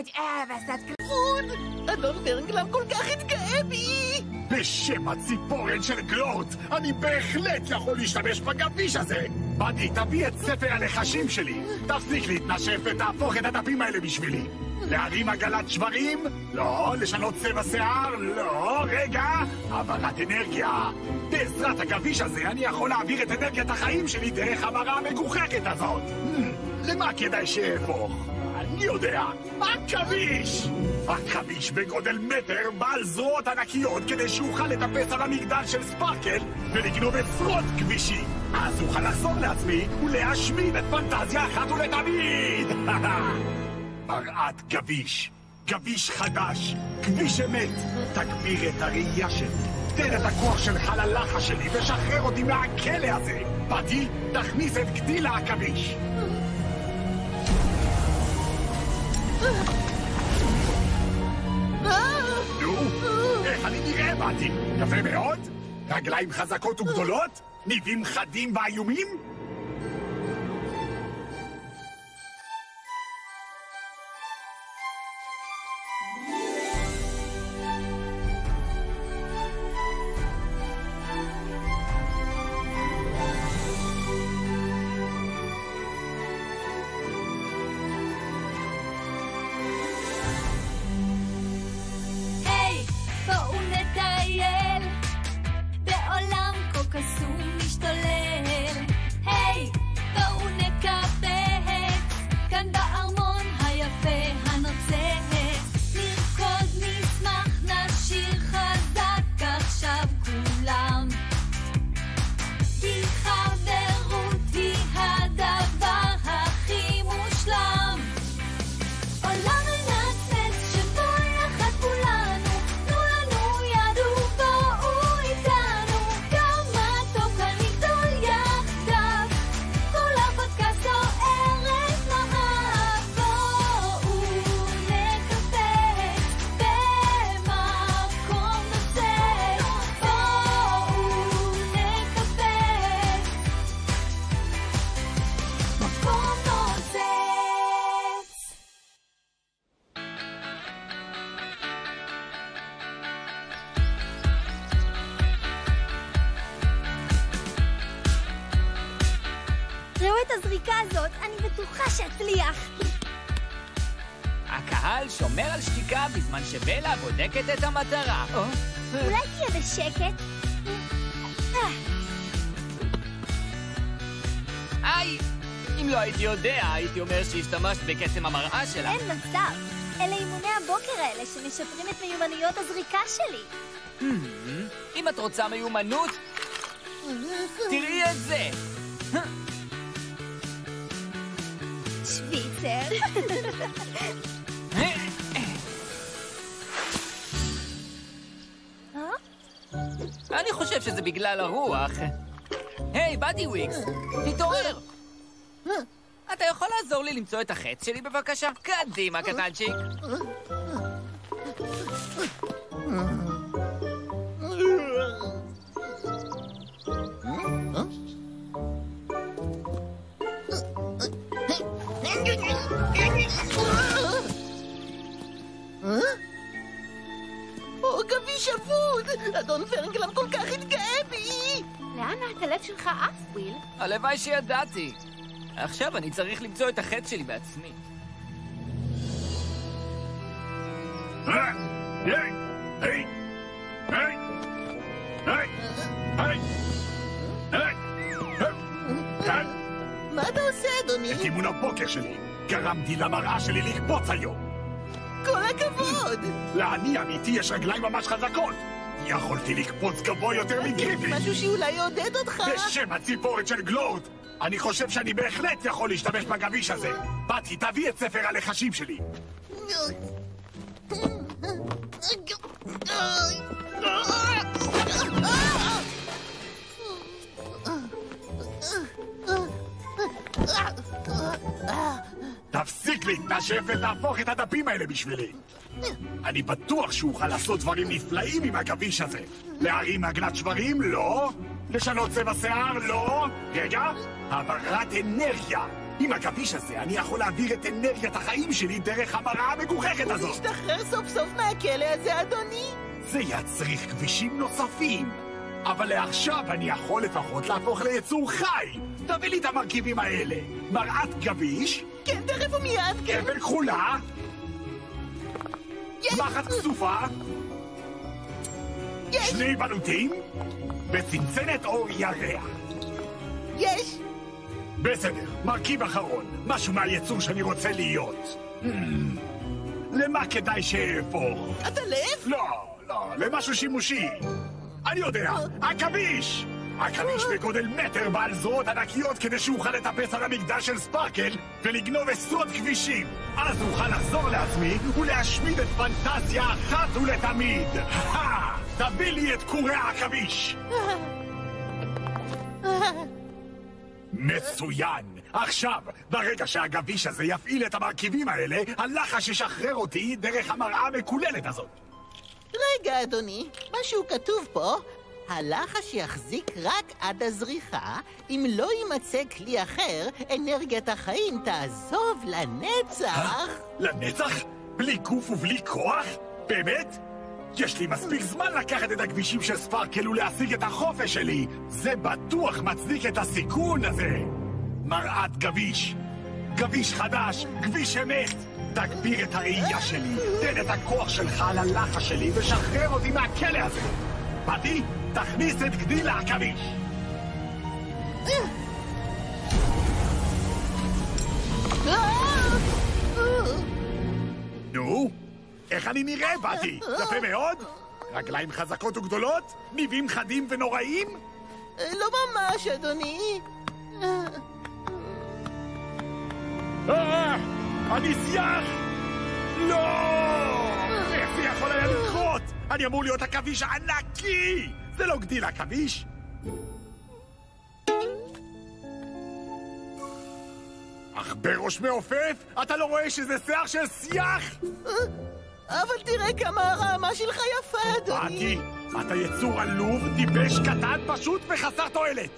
את אהבת פוד! אדון ורנגלם כל כך התגאה בי! בשם הציפורן של גלוט, אני בהחלט יכול להשתמש בגביש הזה! באדי, תביא את ספר הלחשים שלי! תפסיק להתנשף ותהפוך את הדפים האלה בשבילי! להרים עגלת שברים? לא. לשנות צבע שיער? לא. רגע, העברת אנרגיה. בעזרת הגביש הזה אני יכול להעביר את אנרגיית החיים שלי דרך המראה המגוחכת הזאת. Hmm, למה כדאי שאהפוך? יודע, עכביש! עכביש בגודל מטר בעל זרועות ענקיות כדי שאוכל לטפס על המגדל של ספרקל ולגנוב עשרות כבישים. אז אוכל לחזור לעצמי ולהשמיד את פנטזיה אחת ולתמיד! מראת גביש, גביש חדש, כביש אמת, תגביר את הראייה שלי, תן את הכוח שלך ללחש שלי ושחרר אותי מהכלא הזה. באתי, תכניס את גדי לעכביש. נו, איך אני נראה, באתי? יפה מאוד? רגליים חזקות וגדולות? ניבים חדים ואיומים? בודקת את המטרה. או, אולי תהיה בשקט? אה, היי! אם לא הייתי יודע, הייתי אומר שהשתמשת בקסם המראה שלה. אין מצב. אלה אימוני הבוקר האלה שמשפרים את מיומנויות הזריקה שלי. אם את רוצה מיומנות, תראי את זה! שוויצר. אני חושב שזה בגלל הרוח. היי, באדי וויקס, תתעורר! אתה יכול לעזור לי למצוא את החץ שלי בבקשה? קדימה, קטנצ'יק. או גביש אבוד! אדון ורנגלם כל כך התגאה בי! לאן מעט הלב שלך עף, וויל? הלוואי שידעתי. עכשיו אני צריך למצוא את החץ שלי בעצמי. מה אתה עושה, אדוני? את אימון הבוקר שלי גרמתי למראה שלי לקפוץ היום. הכבוד! לעני אמיתי יש רגליים ממש חזקות. יכולתי לקפוץ גבוה יותר מגריפי. משהו שאולי יעודד אותך? בשם הציפורת של גלוט! אני חושב שאני בהחלט יכול להשתמש בגביש הזה. באתי, תביא את ספר הלחשים שלי. תפסיק להתנשף ותהפוך את הדפים האלה בשבילי. אני בטוח שאוכל לעשות דברים נפלאים עם הגביש הזה. להרים עגלת שברים? לא. לשנות צבע שיער? לא. רגע, העברת אנרגיה. עם הגביש הזה אני יכול להעביר את אנרגיית החיים שלי דרך המראה המגוחכת הזאת. להשתחרר סוף סוף מהכלא הזה, אדוני? זה יצריך כבישים נוספים. אבל לעכשיו אני יכול לפחות להפוך ליצור חי. תביא לי את המרכיבים האלה. מראת גביש, כן, תכף ומיד, כן. אבן כחולה, יש! מחט כסופה, יש! שני בלוטים וצנצנת אור ירח. יש! בסדר, מרכיב אחרון, משהו מהיצור שאני רוצה להיות. Hmm, למה כדאי שאהפוך? עטלף? לא, לא, למשהו שימושי. אני יודע, עכביש! עכביש בגודל מטר בעל זרועות ענקיות כדי שאוכל לטפס על המקדש של ספרקל ולגנוב עשרות כבישים. אז אוכל לחזור לעצמי ולהשמיד את פנטזיה אחת ולתמיד. תביא לי את קורי העכביש! מצוין! עכשיו, ברגע שהגביש הזה יפעיל את המרכיבים האלה, הלחש ישחרר אותי דרך המראה המקוללת הזאת. רגע, אדוני, משהו כתוב פה, הלחש יחזיק רק עד הזריחה, אם לא יימצא כלי אחר, אנרגיית החיים תעזוב לנצח. לנצח? בלי גוף ובלי כוח? באמת? יש לי מספיק זמן לקחת את הכבישים של ספרקל ולהשיג את החופש שלי. זה בטוח מצדיק את הסיכון הזה. מראת גביש. גביש חדש, כביש אמת. תגביר את הראייה שלי, תן את הכוח שלך על הלחש שלי ושחרר אותי מהכלא הזה. פתי, תכניס את גדי לעכביש. נו, איך אני נראה, באתי? יפה מאוד? רגליים חזקות וגדולות? ניבים חדים ונוראים? לא ממש, אדוני. אני סייח! לא! איך זה יכול היה לקרות? אני אמור להיות עכביש הענקי! זה לא גדיל עכביש! אך בראש מעופף? אתה לא רואה שזה שיער של סייח? אבל תראה כמה הרעמה שלך יפה, אדוני. אתה יצור עלוב, טיפש, קטן, פשוט וחסר תועלת!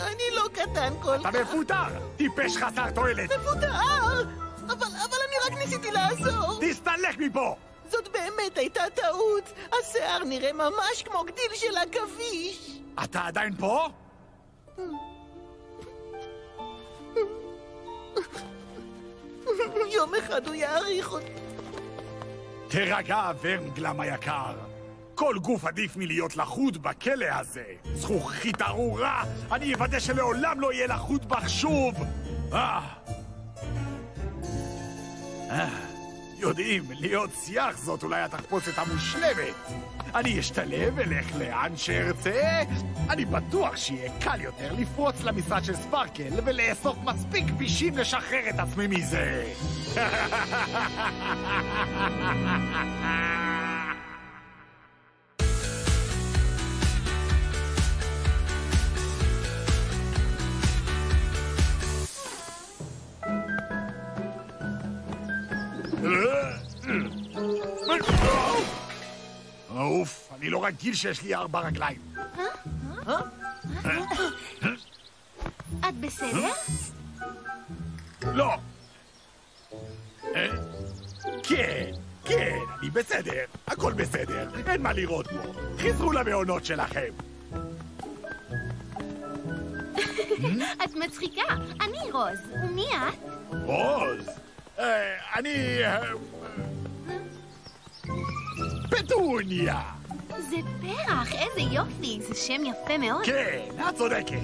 אני לא קטן כל אתה כך. מפוטר! טיפש חסר תועלת! מפוטר! אבל, אבל אני רק ניסיתי לעזור. תסתלק מפה! זאת באמת הייתה טעות. השיער נראה ממש כמו גדיל של עכביש. אתה עדיין פה? יום אחד הוא יעריך אותי. תירגע, ורנגלם היקר. כל גוף עדיף מלהיות לחוד בכלא הזה. זכוכית ארורה, אני אוודא שלעולם לא יהיה לחוד בך שוב. אה. אה. יודעים, להיות שיח זאת אולי התחפושת המושלמת. אני אשתלב, אלך לאן שארצה. אני בטוח שיהיה קל יותר לפרוץ למשרד של ספרקל ולאסוף מספיק כבישים לשחרר את עצמי מזה. אני לא רגיל שיש לי ארבע רגליים. את בסדר? לא. אה? כן, כן, אני בסדר. הכל בסדר, אין מה לראות פה. חזרו למעונות שלכם. את מצחיקה. אני רוז. ומי את? רוז, אה, אני... אה, פטוניה. זה פרח, איזה יופי. זה שם יפה מאוד. כן, את צודקת.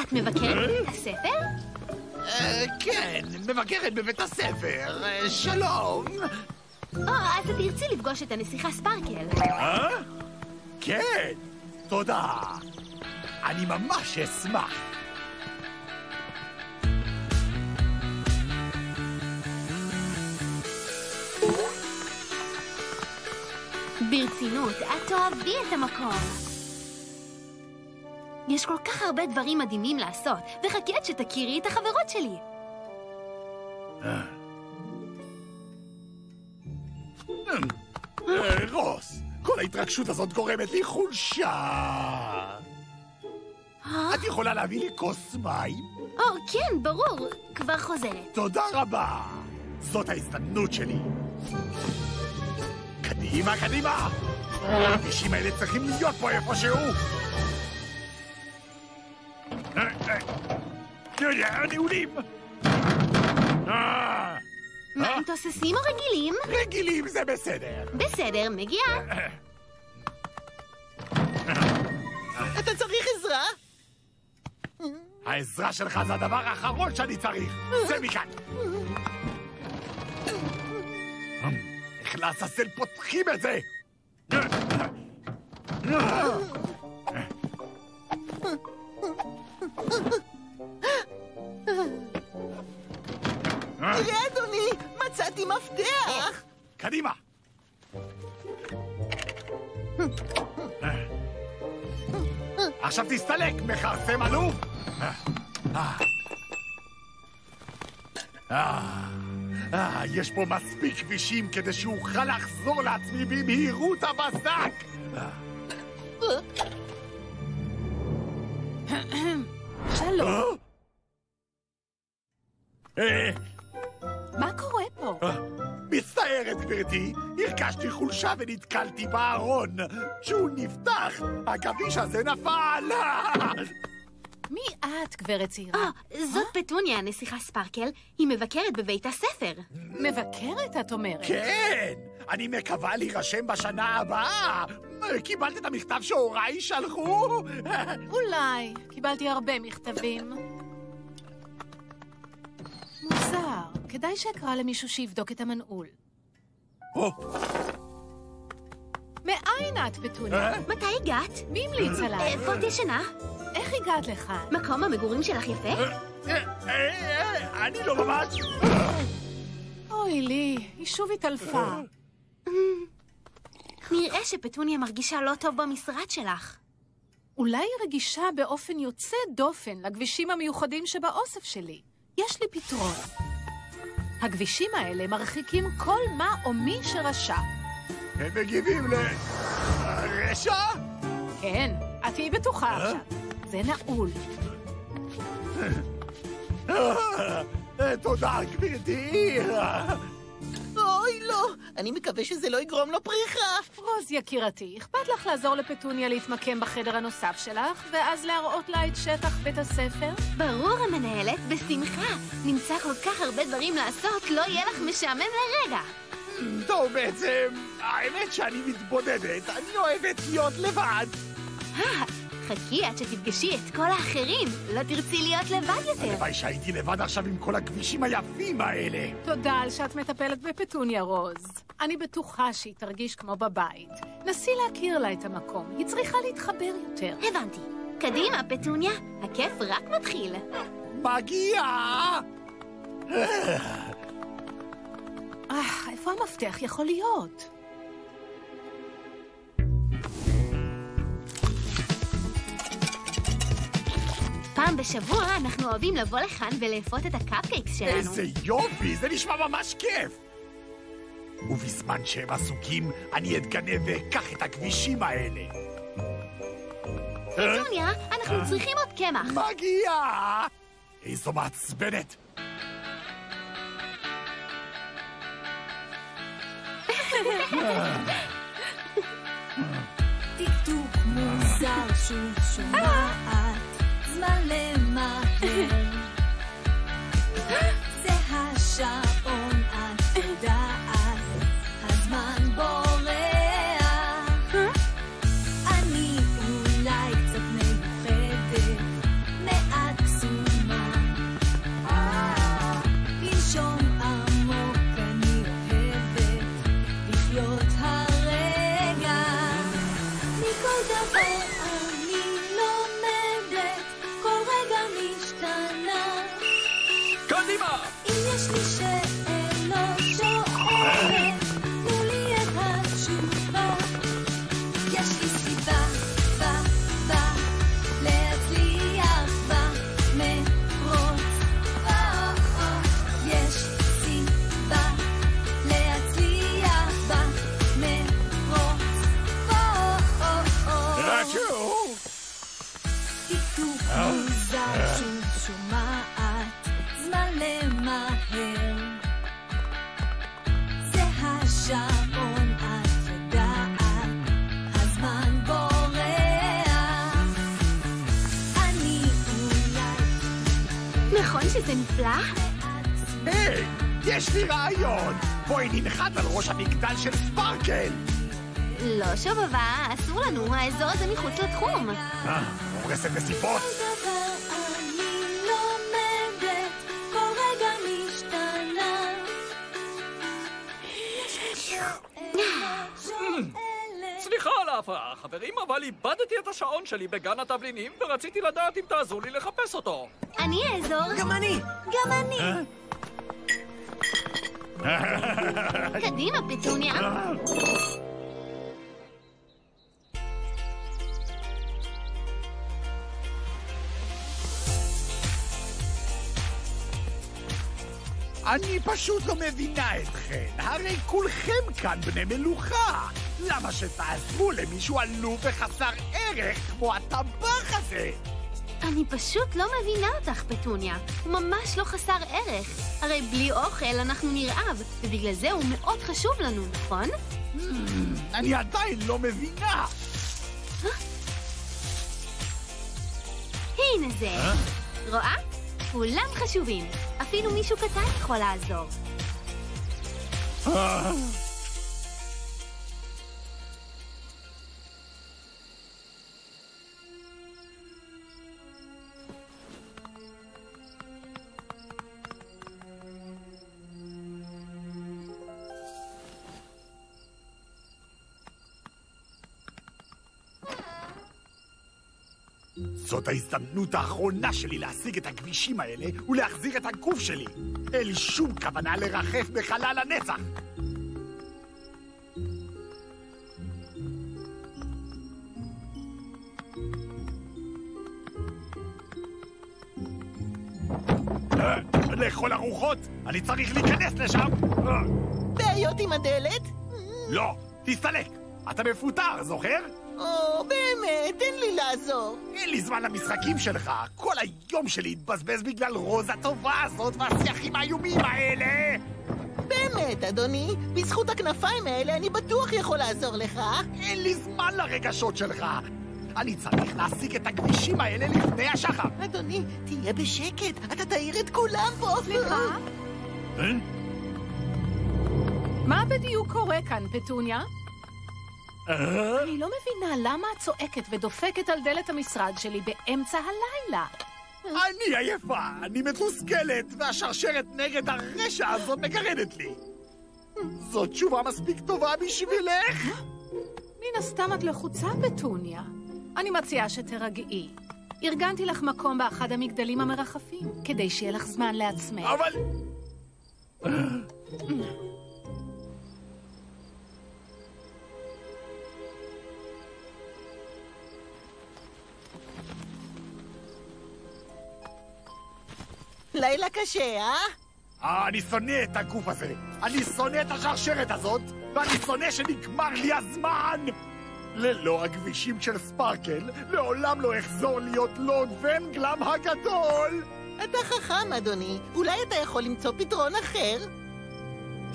את מבקרת בבית הספר? אה, כן, מבקרת בבית הספר. אה, שלום. או, אז את תרצי לפגוש את הנסיכה ספרקל. אה? כן, תודה. אני ממש אשמח. ברצינות, את תאהבי את המקום. יש כל כך הרבה דברים מדהימים לעשות, וחכי עד שתכירי את החברות שלי. אה, רוס, כל ההתרגשות הזאת גורמת לי חולשה. את יכולה להביא לי כוס מים? או, כן, ברור. כבר חוזרת. תודה רבה. זאת ההזדמנות שלי. קדימה, קדימה! הכבישים האלה צריכים להיות פה איפשהו. נעולים! אה, מה, הם תוססים או רגילים? רגילים זה בסדר. בסדר, מגיעה. אתה צריך עזרה? העזרה שלך זה הדבר האחרון שאני צריך. צא מכאן. איך לעזאזל פותחים את זה? תראה, אדוני, מצאתי מפתח! קדימה. עכשיו תסתלק, מכרסם עלוב! אה, אה, יש פה מספיק כבישים כדי שאוכל לחזור לעצמי במהירות הבזק! שלום, אה, מה קורה פה? אה, מצטערת, גברתי, הרגשתי חולשה ונתקלתי בארון. כשהוא נפתח, הגביש הזה נפל! מי את, גברת צעירה? או, זאת פטוניה, הנסיכה ספרקל. היא מבקרת בבית הספר. מבקרת, את אומרת. כן, אני מקווה להירשם בשנה הבאה. קיבלת את המכתב שהוריי שלחו? אולי. קיבלתי הרבה מכתבים. מוזר. כדאי שאקרא למישהו שיבדוק את המנעול. או, מאין את, פטוניה? אה? מתי הגעת? מי המליץ אה, עליי? פה תשנה. איך הגעת לכאן? מקום המגורים שלך יפה? אה, אה, אה, אני לא ממש... אוי לי, היא שוב התעלפה. נראה שפטוניה מרגישה לא טוב במשרד שלך. אולי היא רגישה באופן יוצא דופן לכבישים המיוחדים שבאוסף שלי. יש לי פתרון. הכבישים האלה מרחיקים כל מה או מי שרשע. הם מגיבים לרשע? כן, את תהיי בטוחה עכשיו. זה נעול. אה, תודה, גברתי. אוי, לא! אני מקווה שזה לא יגרום לו פריחה! רוז יקירתי, אכפת לך לעזור לפטוניה להתמקם בחדר הנוסף שלך, ואז להראות לה את שטח בית הספר? ברור, המנהלת, בשמחה. נמצא כל כך הרבה דברים לעשות, לא יהיה לך משעמם לרגע. טוב, בעצם, האמת שאני מתבודדת, אני אוהבת להיות לבד. חכי עד שתפגשי את כל האחרים. לא תרצי להיות לבד יותר. הלוואי שהייתי לבד עכשיו עם כל הכבישים היפים האלה. תודה על שאת מטפלת בפטוניה, רוז. אני בטוחה שהיא תרגיש כמו בבית. נסי להכיר לה את המקום, היא צריכה להתחבר יותר. הבנתי. קדימה, פטוניה, הכיף רק מתחיל. מגיע! אה, איפה המפתח יכול להיות? פעם בשבוע אנחנו אוהבים לבוא לכאן ולאפות את הקפקייקס שלנו. איזה יופי, זה נשמע ממש כיף! ובזמן שהם עסוקים, אני אתגנב ואקח את הכבישים האלה. פטוניה, אנחנו צריכים עוד קמח. מגיע! איזו מעצבנת! טיקטוק מוזר שוב שומעת זמן למהר זה השעון נפלא? היי, יש לי רעיון! בואי ננחת על ראש המגדל של ספרקל! לא, שובבה, אסור לנו, האזור הזה מחוץ לתחום. אה, הורסת נסיבות? סליחה על ההפרעה, חברים, אבל איבדתי את השעון שלי בגן התבלינים ורציתי לדעת אם תעזרו לי לחפש אותו. אני אעזור. גם אני! גם אני. קדימה, פטוניה. אני פשוט לא מבינה אתכן. הרי כולכם כאן בני מלוכה. למה שתעזרו למישהו עלוב וחסר ערך כמו הטבח הזה? אני פשוט לא מבינה אותך, פטוניה. הוא ממש לא חסר ערך. הרי בלי אוכל אנחנו נרעב, ובגלל זה הוא מאוד חשוב לנו, נכון? אני עדיין לא מבינה. הנה זה. רואה? כולם חשובים. אפילו מישהו קטן יכול לעזור. זאת ההזדמנות האחרונה שלי להשיג את הכבישים האלה ולהחזיר את הגוף שלי. אין לי שום כוונה לרחף בחלל הנצח. אה, לכל הרוחות, אני צריך להיכנס לשם. בעיות עם הדלת? לא, תסתלק. אתה מפוטר, זוכר? באמת, תן לי לעזור. אין לי זמן למשחקים שלך. כל היום שלי התבזבז בגלל רוז הטובה הזאת והשיחים האיומים האלה. באמת, אדוני, בזכות הכנפיים האלה אני בטוח יכול לעזור לך. אין לי זמן לרגשות שלך. אני צריך להשיג את הכבישים האלה לפני השחר. אדוני, תהיה בשקט, אתה תעיר את כולם פה. סליחה? אה? מה בדיוק קורה כאן, פטוניה? אני לא מבינה למה את צועקת ודופקת על דלת המשרד שלי באמצע הלילה. אני עייפה, אני מתוסכלת, והשרשרת נגד הרשע הזאת מגרדת לי. זאת תשובה מספיק טובה בשבילך? מן הסתם את לחוצה, פטוניה. אני מציעה שתירגעי. ארגנתי לך מקום באחד המגדלים המרחפים, כדי שיהיה לך זמן לעצמך. אבל... לילה קשה, אה? אה, אני שונא את הגוף הזה. אני שונא את השרשרת הזאת, ואני שונא שנגמר לי הזמן! ללא הכבישים של ספרקל, לעולם לא אחזור להיות לורד ונגלם הגדול! אתה חכם, אדוני. אולי אתה יכול למצוא פתרון אחר?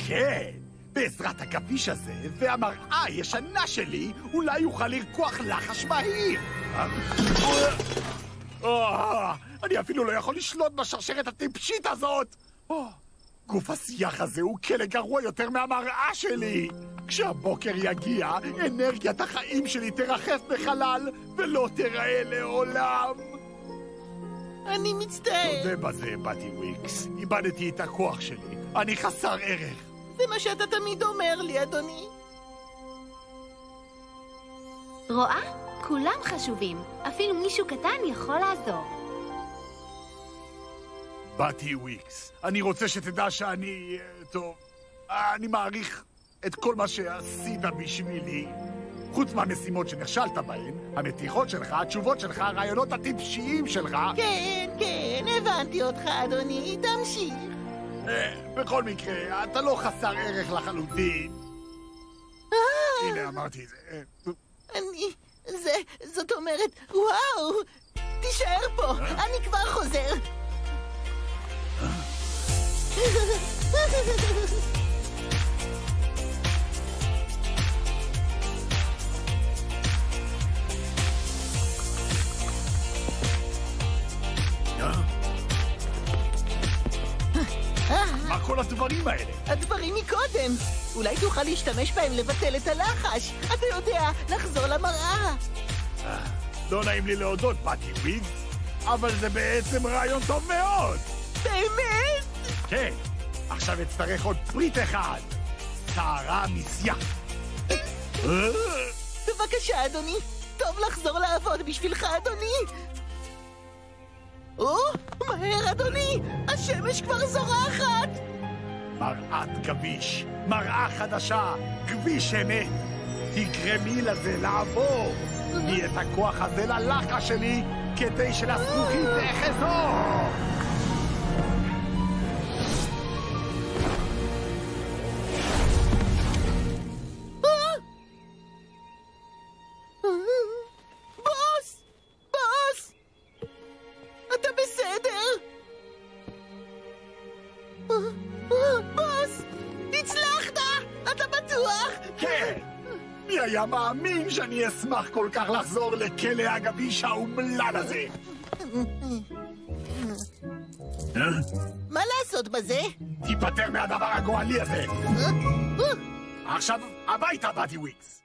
כן, בעזרת הגביש הזה והמראה הישנה שלי, אולי יוכל לרקוח לחש מהיר. אני אפילו לא יכול לשלוט בשרשרת הטיפשית הזאת! אה, גוף השיח הזה הוא כלא גרוע יותר מהמראה שלי! כשהבוקר יגיע, אנרגיית החיים שלי תרחף בחלל ולא תיראה לעולם! אני מצטער. תודה בזה, באטי וויקס. איבדתי את הכוח שלי. אני חסר ערך. זה מה שאתה תמיד אומר לי, אדוני. רואה? כולם חשובים. אפילו מישהו קטן יכול לעזור. באטי וויקס, אני רוצה שתדע שאני... אה, טוב, אני מעריך את כל מה שעשית בשבילי. חוץ מהמשימות שנכשלת בהן, המתיחות שלך, התשובות שלך, הרעיונות הטיפשיים שלך... כן, כן, הבנתי אותך, אדוני. תמשיך. אה, בכל מקרה, אתה לא חסר ערך לחלוטין. הנה, אמרתי את זה. אה, אני... זה... זאת אומרת, וואו! תישאר פה, אני כבר חוזר. כל הדברים האלה? הדברים מקודם. אולי תוכל להשתמש בהם לבטל את הלחש. אתה יודע, לחזור למראה. לא נעים לי להודות, באטי וויגס, אבל זה בעצם רעיון טוב מאוד. באמת? כן, עכשיו אצטרך עוד פריט אחד. שערה מסייה. אה, בבקשה, אדוני. טוב לחזור לעבוד בשבילך, אדוני. או, מהר, אדוני! השמש כבר זורחת! מראת גביש, מראה חדשה, כביש אמת. תגרמי לזה לעבור. תני את הכוח הזה ללחש שלי, כדי שלזכוכית תחזור. אשמח כל כך לחזור לכלא הגביש האומלל הזה? אה? מה לעשות בזה? תיפטר מהדבר הגועלי הזה. עכשיו, הביתה, באדי וויקס.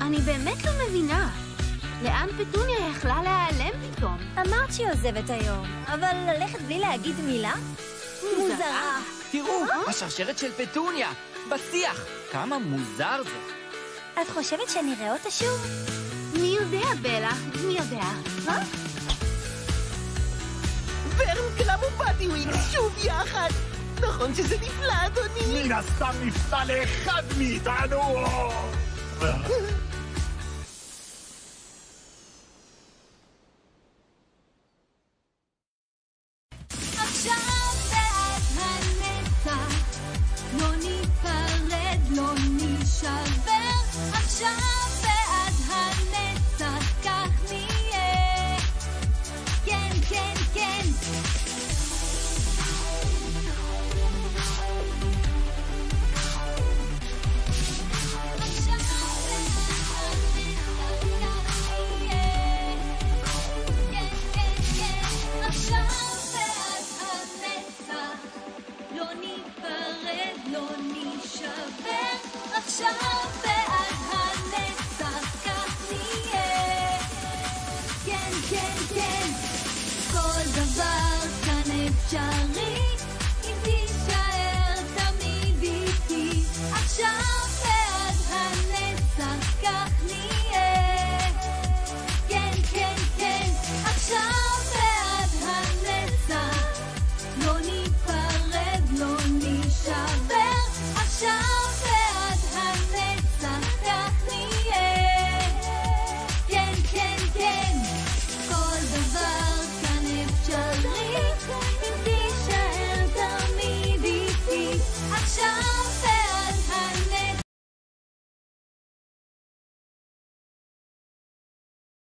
אני באמת לא מבינה. לאן פטוניה יכלה להיעלם פתאום? אמרת שהיא עוזבת היום, אבל ללכת בלי להגיד מילה? מוזרה. תראו, השרשרת של פטוניה, בשיח. כמה מוזר זה. את חושבת שנראה אותה שוב? מי יודע, בלה? מי יודע? אה? ורנקלם ובאדי וויקס שוב יחד! נכון שזה נפלא, אדוני! מן הסתם נפלא לאחד מאיתנו! כן, כן, כן, כל דבר כאן אפשר